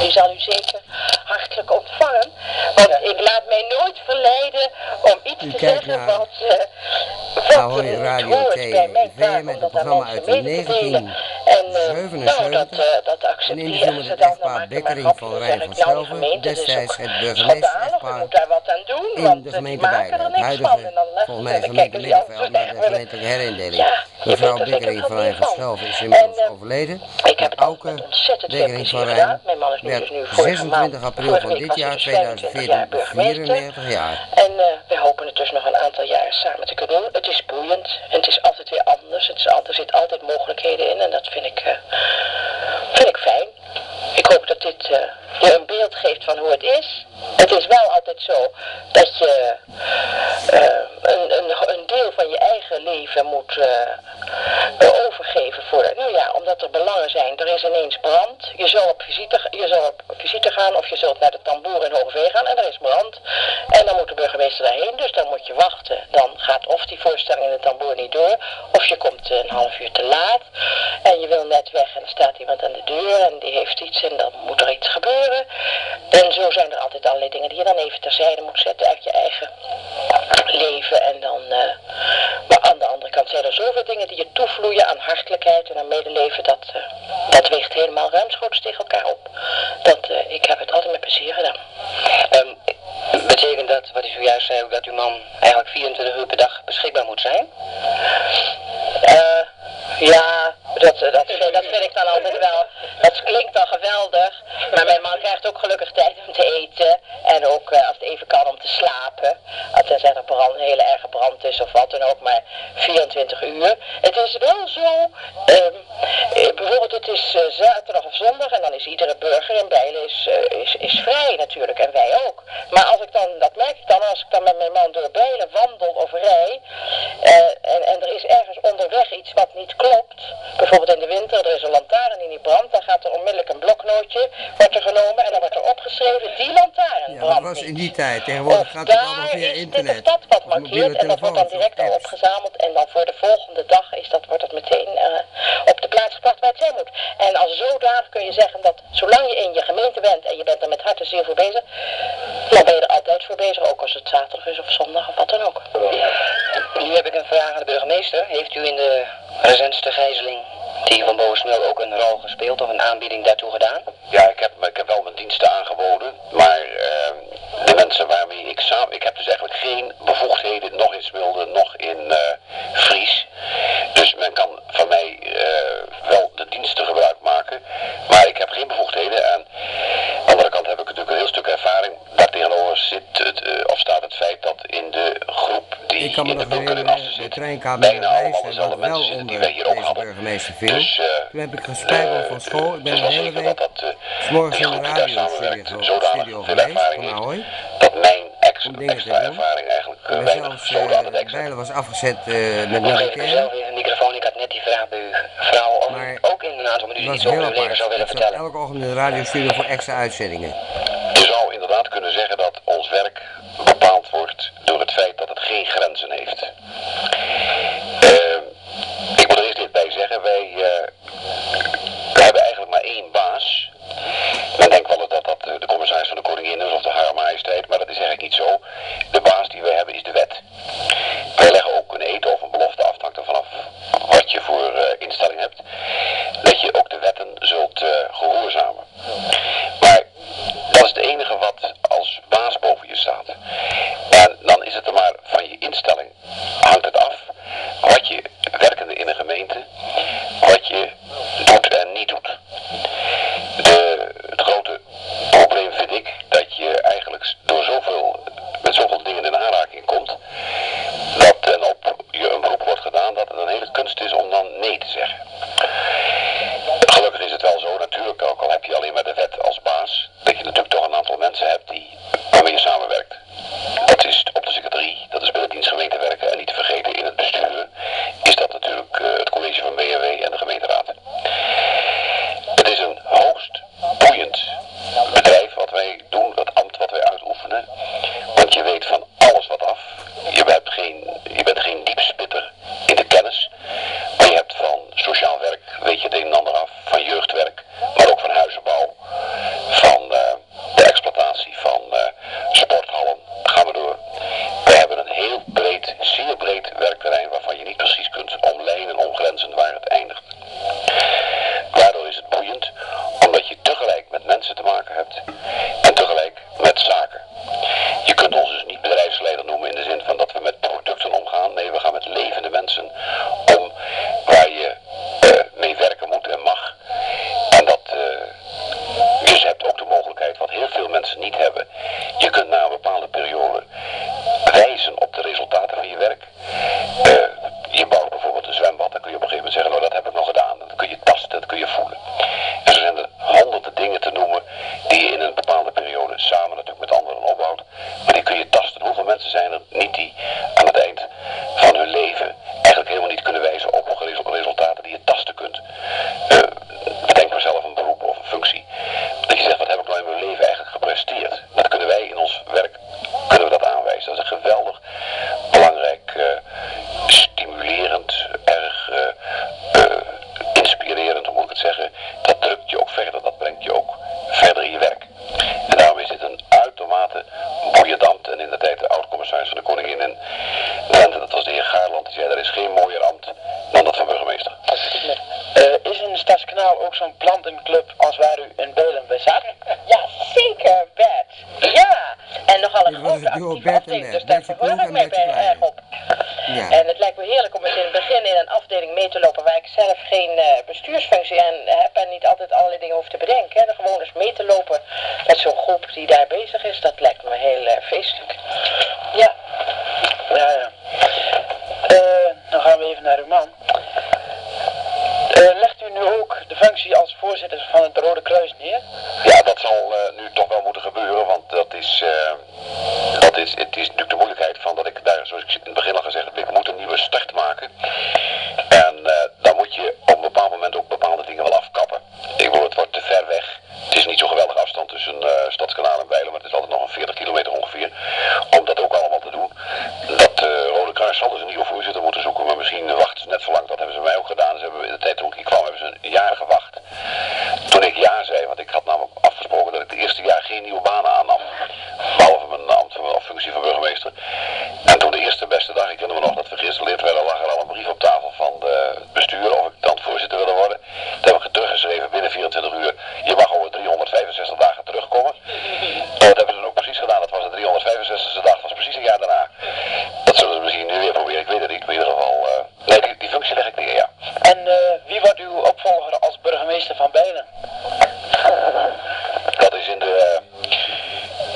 Die zal u zeker hartelijk ontvangen. Want ik laat mij nooit verleiden om iets U te zeggen wat, eh wat Ahoy Radio hoort bij mijn taak met om dat aan programma mensen uit mee te delen. En eh, nou, 1977. dat, eh, dat accepteren met ze het dan. Echtpaar Bekkering van Rijn van gemeente, is destijds het burgemeester-echtpaar in de eh, gemeente er Het huidige, volgens mij gemeente Middenveld, maar de gemeentelijke herindeling. Mevrouw er Bekkering van Rijn van. Selven is inmiddels En, overleden. Ik heb Auke veel Bekkering van. Rijn werd dus nu vorige maand, 26 april van dit jaar dus 25 jaar 2014 burgemeester. 94 jaar. En we hopen het dus nog een aantal jaar samen te kunnen doen. Het is boeiend en het is altijd weer anders. Er zitten altijd mogelijkheden in en dat vind ik, eh, vind ik fijn. Ik hoop dat dit eh, je een beeld geeft van hoe het is. Het is wel altijd zo dat je eh, een, een, een deel van je eigen leven moet eh, overgeven voor, nou ja, omdat er belangen zijn. Er is ineens brand. Je zal op visite, je op visite gaan of je zult naar de tamboer in Hogeveen gaan en er is brand. En dan moet de burgemeester daarheen, dus dan moet je wachten. Dan gaat of die voorstelling in de tamboer niet door, of je komt een half uur te laat. En je wil net weg en er staat iemand aan de deur en die heeft iets en dan moet er iets gebeuren. En zo zijn er altijd allerlei dingen die je dan even terzijde moet zetten uit je eigen leven. En dan, eh, maar aan de andere kant zijn er zoveel dingen die je toevloeien aan hartelijkheid en aan medeleven. Dat, eh, dat weegt helemaal ruimschoots tegen elkaar op. Dat, eh, ik heb het altijd met plezier gedaan. Ehm, betekent dat, wat u zojuist zei, ook dat uw man eigenlijk 24 uur per dag beschikbaar moet zijn? Ja, dat, eh, dat, vind, dat vind ik dan altijd wel. Dat klinkt dan geweldig. Maar mijn man krijgt ook gelukkig tijd om te eten. En ook eh, als het even kan om te slapen. Tenzij er brand, een hele erge brand is of wat dan ook. Maar 24 uur. Het is wel zo. ehm, eh, bijvoorbeeld het is eh, zaterdag of zondag. En dan is iedere burger in Bijlen is, eh, is, is vrij natuurlijk. En wij ook. Maar als ik dan, dat merk ik dan als ik dan met mijn man door Bijlen wandel of rij. eh, en, en er is ergens onderweg iets wat niet klopt. Bijvoorbeeld in de winter, er is een lantaarn die niet brandt. Dan gaat er onmiddellijk een bloknootje wordt er genomen. En dan wordt er opgeschreven, die lantaarn Ja, brandt dat was in die tijd. Tegenwoordig Of gaat het allemaal daar via is dit internet. of dat wat markeert en dat wordt dan direct al opgezameld en dan voor de volgende dag is dat, wordt het meteen eh, op de plaats gebracht waar het zijn moet. En als zodanig kun je zeggen dat zolang je in je gemeente bent en je bent er met hart en ziel voor bezig, dan ben je er altijd voor bezig, ook als het zaterdag is of zondag of wat dan ook. Nu heb ik een vraag aan de burgemeester. Heeft u in de recentste gijzeling die van Boosmil ook een rol gespeeld of een aanbieding daartoe gedaan? Ja, ik heb, ik heb wel mijn diensten aangeboden, maar ehm, de mensen waarmee ik samen... Ik heb dus eigenlijk geen bevoegdheden, nog in Smilde, nog in eh, Fries. Dus men kan van mij eh, wel de diensten gebruik maken, maar ik heb geen bevoegdheden. En aan de andere kant heb ik natuurlijk een heel stuk ervaring. Daartegenover zit het, eh, of staat het feit dat in de groep die Ik kan me in de nog bunker in herinneren, Assen de dezelfde dat wel onder deze burgemeester viel. Dus, eh, Toen heb ik gespijbeld van school. Ik ben dus een hele week eh, s morgens die in de radiostudio studio geweest van Ahoy. Om dingen te extra doen. ervaring eigenlijk eh, En weinig zelfs eh extra. Bijlen was afgezet eh, met Nu geef ik u militair. zelf even een microfoon. Ik had net die vraag bij uw vrouw u Maar ook in een aantal minuten iets over zou willen Ik vertellen. elke ochtend in de radiostudio voor extra uitzendingen. Je zou inderdaad kunnen zeggen dat ons werk bepaald wordt door het feit dat het geen grenzen heeft. Thank you. Het duo Bert en Bert. dus daar verheug ik mij bij erg op. Ja. En het lijkt me heerlijk om eens in het begin in een afdeling mee te lopen waar ik zelf geen eh, bestuursfunctie aan heb en niet altijd allerlei dingen hoef te bedenken. En gewoon eens mee te lopen met zo'n groep die daar bezig is, dat lijkt me heel eh, feestelijk. Ja, Ja, ja. Eh, dan gaan we even naar uw man. Eh, legt u nu ook de functie als voorzitter van het Rode Kruis neer? Ja, dat zal eh, nu toch wel moeten gebeuren, want dat is, eh, dat is, het is natuurlijk de moeilijkheid van dat ik daar, zoals ik in het begin al gezegd heb, ik moet een nieuwe start maken. En eh, dan moet je op een bepaald moment ook bepaalde dingen wel afkappen. Ik bedoel, het wordt te ver weg. Het is niet zo'n geweldige afstand tussen Stadskanaal en Bijlen, maar het is altijd nog een 40 kilometer ongeveer. Om dat ook allemaal te doen. Dat Rode Kruis zal dus een nieuwe voorzitter moeten zoeken, maar misschien wachten ze net zo lang. Dat hebben ze mij ook gedaan. Ze hebben in de tijd toen ik hier kwam, hebben ze een jaar gewacht. Toen ik ja zei, want ik had namelijk het eerste jaar geen nieuwe banen aannam. Behalve mijn ambt van- of functie van burgemeester. En toen de eerste beste dag, ik herinner me nog dat we geïnstalleerd werden, lag er al een brief op tafel van de- het bestuur of ik dan voorzitter wilde worden. Toen heb ik het teruggeschreven binnen 24 uur. Je mag over 365 dagen terugkomen. En dat hebben ze dan ook precies gedaan. Dat was de 365ste dag, dat was precies een jaar daarna. Dat zullen ze misschien nu weer proberen, ik weet het niet. Maar in ieder geval, eh, nee, die, die functie leg ik neer, ja. En eh, wie wordt uw opvolger als burgemeester van Bijlen? Dat is in de,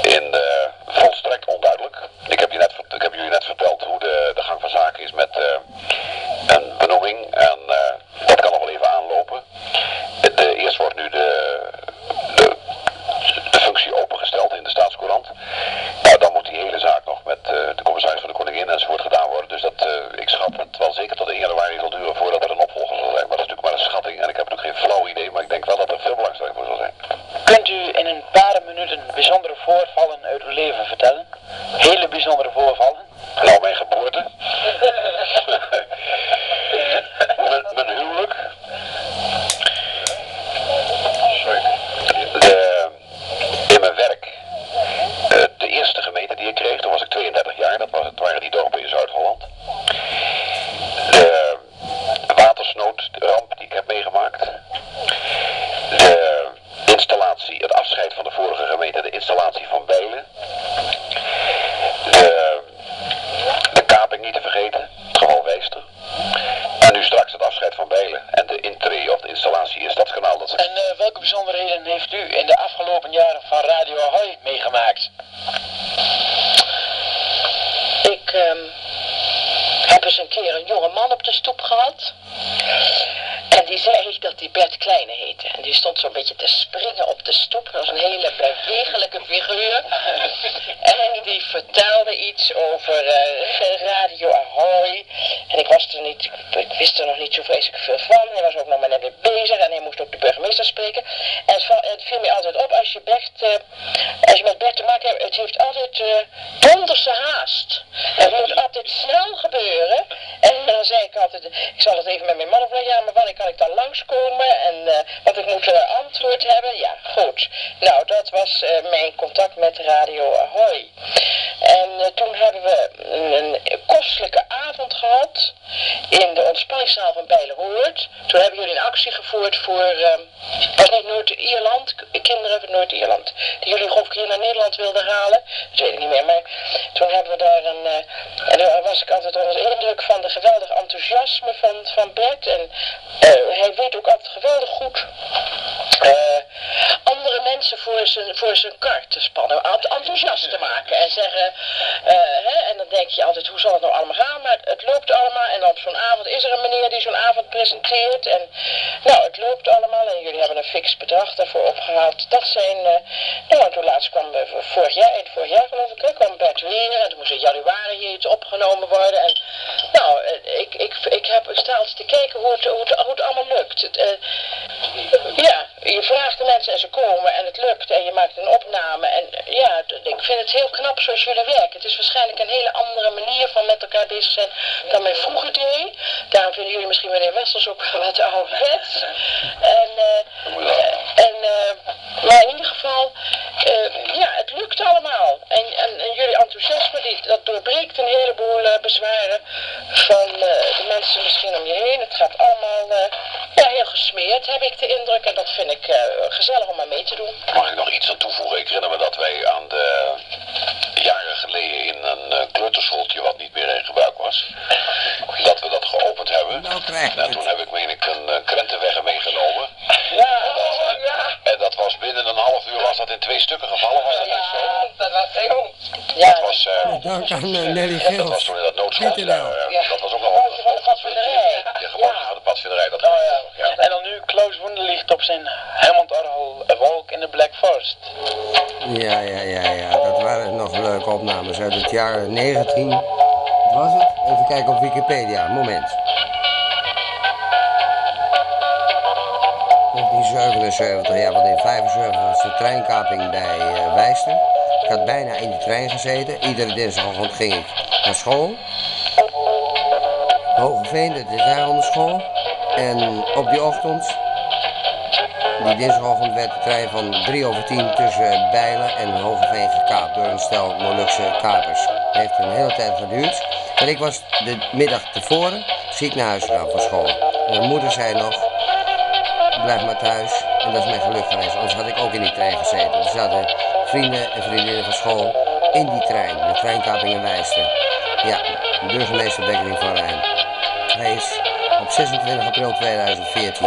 in de volstrekt onduidelijk. Ik heb, je net, vert- ik heb jullie net verteld hoe de, de gang van zaken is met eh, een benoeming. En eh, dat kan nog wel even aanlopen. De, eerst wordt nu de, de, de functie opengesteld in de staatscourant. Nou, dan moet die hele zaak nog met eh, de commissaris van de koningin enzovoort gedaan worden. Dus dat, eh, ik schat het wel zeker tot 1 januari zal duren voordat er een opvolger zal zijn. Maar dat is natuurlijk maar een schatting en ik heb natuurlijk geen flauw idee. Maar ik denk wel dat er veel belangstelling voor zal zijn. Kunt u in een paar minuten bijzondere voorvallen uit uw leven vertellen? Hele bijzondere voorvallen? Nou, mijn geboorte. mijn, mijn huwelijk. De, in mijn werk. eh, de eerste gemeente die ik kreeg, toen was ik 32 jaar. Dat was, het waren die dorpen in Zuid-Holland. De watersnoodramp die ik heb meegemaakt. De installatie, het afscheid van de vorige gemeente, de installatie van Bijlen. De, de kaping niet te vergeten, het geval Weester. En nu straks het afscheid van Bijlen en de intree of de installatie in Stadskanaal. Dat is En eh, welke bijzonderheden heeft u in de afgelopen jaren van Radio Ahoy meegemaakt? ik ehm, heb eens een keer een jonge man op de stoep gehad. En die zei dat hij Bert Kleine heette. En die stond zo'n beetje te springen op de stoep. Dat was een hele bewegelijke figuur. En die vertelde iets over eh, Radio Ahoy. En ik was er niet, ik wist er nog niet zo vreselijk veel van. Hij was ook nog maar net bezig en hij moest ook de burgemeester spreken. En het, viel mij altijd op als je Bert, eh, als je met Bert te maken hebt, het heeft altijd eh donderse haast. Het moet altijd snel gebeuren. En dan zei ik altijd, ik zal het even met mijn man overleggen, ja, maar wanneer kan ik dan langskomen? En, eh, want ik moet eh, antwoord hebben. Ja, goed. Nou, dat was eh, mijn contact met Radio Ahoy. En toen hebben we een, een kostelijke avond gehad in de ontspanningszaal van Bijleroord. Toen hebben jullie een actie gevoerd voor, eh, was niet Noord-Ierland, kinderen van Noord-Ierland, die jullie geloof ik hier naar Nederland wilden halen. Dat weet ik niet meer, maar toen hebben we daar een, eh, en daar was ik altijd onder de indruk van de geweldige enthousiasme van, van Bert. En eh, hij weet ook altijd geweldig goed eh, andere mensen voor zijn, voor zijn kar te spannen, enthousiast te maken en zeggen, hè, en dan denk je altijd, hoe zal het nou allemaal gaan, maar het loopt allemaal en op zo'n avond is er een meneer die zo'n avond presenteert en nou, het loopt allemaal en jullie hebben een fix bedrag daarvoor opgehaald. Dat zijn, eh, nou, en toen laatst kwam eh, vorig jaar, eind vorig jaar geloof ik, kwam Bert weer en toen moest in januari hier iets opgenomen worden en nou, eh, ik, ik, ik, heb, ik te kijken hoe het, hoe het, hoe het allemaal lukt. Ja, je vraagt de mensen en ze komen en het lukt en je maakt een opname. En ja, ik vind het heel knap zoals jullie werken. Het is waarschijnlijk een hele andere manier van met elkaar bezig zijn dan men vroeger deed. Daarom vinden jullie misschien meneer Wessels ook wat ouderwets. En, eh, en, eh, maar in ieder geval, eh, ja, het lukt allemaal. En, en, en jullie enthousiasme, die, dat doorbreekt een heleboel bezwaren van de mensen misschien om je heen. Het gaat allemaal ja, heel gesmeerd, heb ik de indruk. En dat eh, gezellig om aan mee te doen. Mag ik nog iets aan toevoegen? Ik herinner me dat wij aan de geleden in een eh, kleuterschooltje wat niet meer in gebruik was, dat we dat geopend hebben. Nou En toen heb ik meen ik een uh, krentenwegger meegenomen. Ja, En dat was binnen een half uur was dat in twee stukken gevallen. Was dat niet zo? dat was heel goed. Ja, Dat was, eh, Dank aan eh, Nelly dat was toen in dat Ja, nou. eh, dat was ook nog de padvinderij. Ja, gewoon van de padvinderij. Dat Oh, ja. ja. En dan nu Klaus Wunderlicht op zijn Hammond-orgel A Walk in the Black Forest. Ja, ja, ja, ja. Waren nog leuke opnames uit het jaar 19. Wat was het? Even kijken op Wikipedia. Moment. 1977, ja, want in 75 was de treinkaping bij eh Wijster. Ik had bijna in die trein gezeten. Iedere dinsdagochtend ging ik naar school. Hogeveen, de detailhandelsschool. En op die ochtend die dinsdagochtend werd de trein van 3 over 10 tussen Bijlen en Hogeveen gekaapt door een stel Molukse kapers. Het heeft een hele tijd geduurd. En ik was de middag tevoren ziek naar huis gegaan van school. Mijn moeder zei nog, blijf maar thuis. En dat is mijn geluk geweest, anders had ik ook in die trein gezeten. Er zaten vrienden en vriendinnen van school in die trein, de treinkaping in Wijster. Ja, burgemeester Bekkering van Rijn. Hij is op 26 april 2014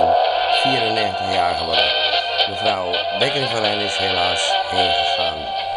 94 jaar geworden. Mevrouw Bekker van Rijn is helaas heen.